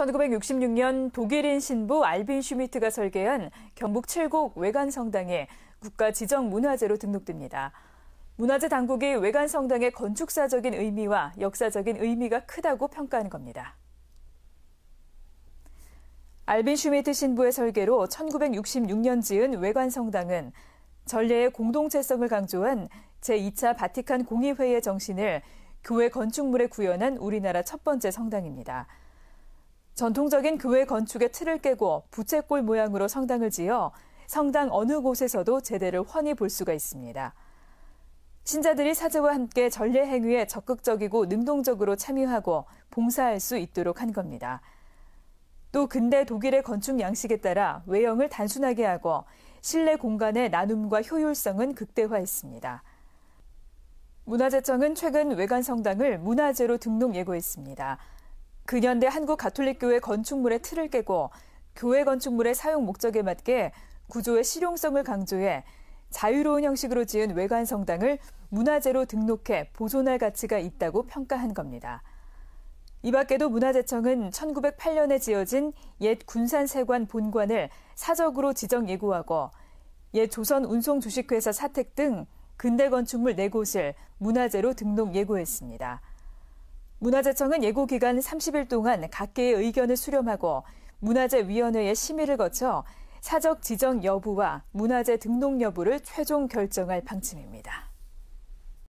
1966년 독일인 신부 알빈 슈미트가 설계한 경북 칠곡 왜관 성당이 국가 지정 문화재로 등록됩니다. 문화재 당국이 왜관 성당의 건축사적인 의미와 역사적인 의미가 크다고 평가한 겁니다. 알빈 슈미트 신부의 설계로 1966년 지은 왜관 성당은 전례의 공동체성을 강조한 제2차 바티칸 공의회의 정신을 교회 건축물에 구현한 우리나라 첫 번째 성당입니다. 전통적인 교회 건축의 틀을 깨고 부채꼴 모양으로 성당을 지어 성당 어느 곳에서도 제대를 훤히 볼 수가 있습니다. 신자들이 사제와 함께 전례 행위에 적극적이고 능동적으로 참여하고 봉사할 수 있도록 한 겁니다. 또 근대 독일의 건축 양식에 따라 외형을 단순하게 하고 실내 공간의 나눔과 효율성은 극대화했습니다. 문화재청은 최근 외관 성당을 문화재로 등록 예고했습니다. 근현대 한국 가톨릭교회 건축물의 틀을 깨고 교회 건축물의 사용 목적에 맞게 구조의 실용성을 강조해 자유로운 형식으로 지은 외관 성당을 문화재로 등록해 보존할 가치가 있다고 평가한 겁니다. 이 밖에도 문화재청은 1908년에 지어진 옛 군산세관 본관을 사적으로 지정 예고하고 옛 조선 운송 주식회사 사택 등 근대 건축물 4곳을 문화재로 등록 예고했습니다. 문화재청은 예고 기간 30일 동안 각계의 의견을 수렴하고 문화재위원회의 심의를 거쳐 사적 지정 여부와 문화재 등록 여부를 최종 결정할 방침입니다.